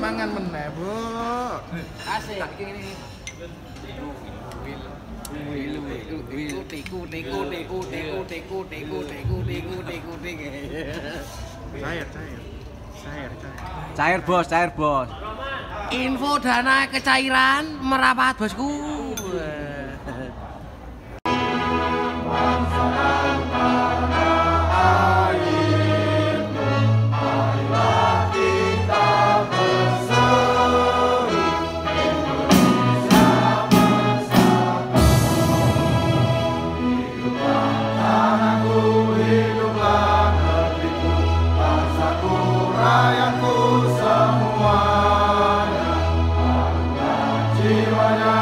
mangan meneh, Bu. Asik. Ini Cair, cair. Cair, cair. Cair bos, cair bos. Info dana kecairan merapat bosku. Narayanaya.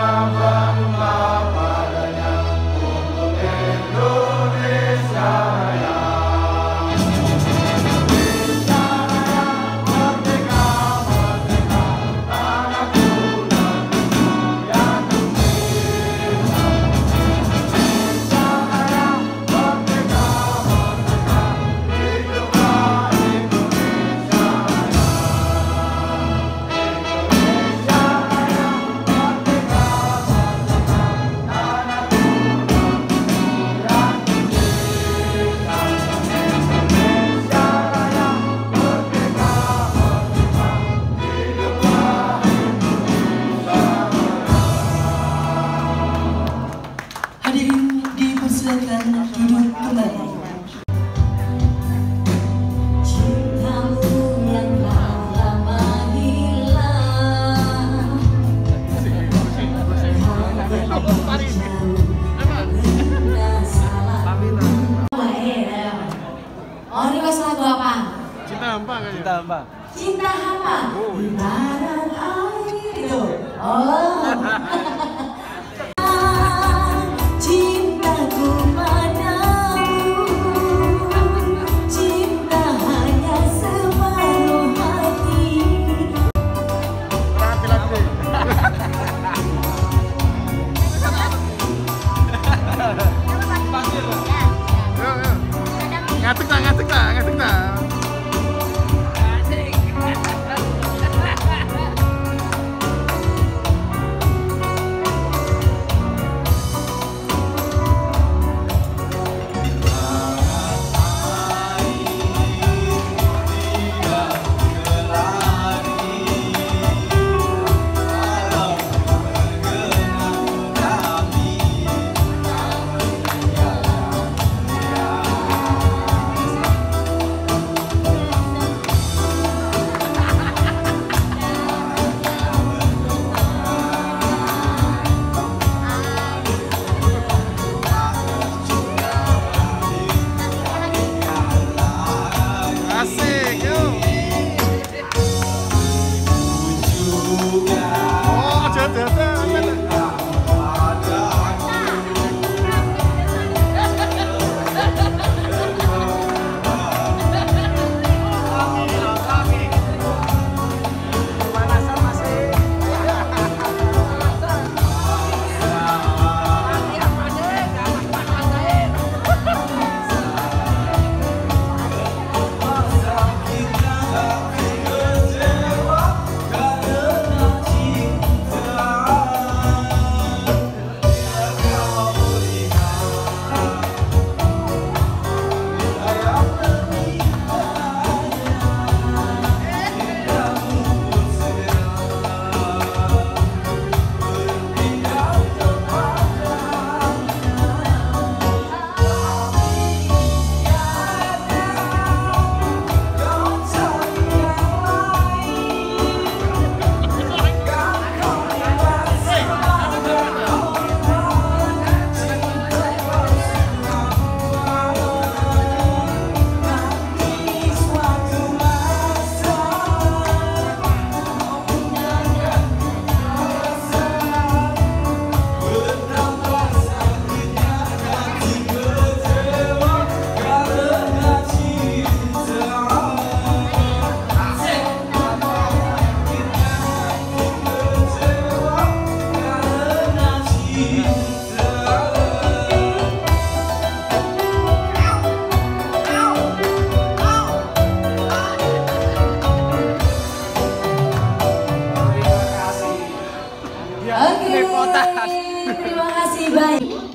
Terima kasih banyak.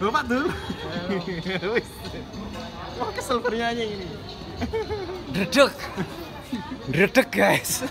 Bapak dulu. Wis. Wah kesel bernyanyi ini. Dredeg. Dredeg, guys.